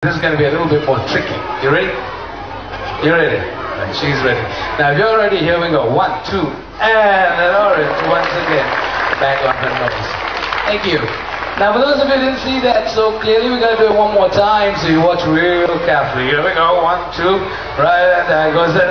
This is going to be a little bit more tricky. You ready? You ready? Right, she's ready. Now, if you're ready, here we go. One, two, and an orange once again. Back on her nose. Thank you. Now, for those of you who didn't see that so clearly, we're going to do it one more time, so you watch real carefully. Here we go. One, two, right, and there goes it.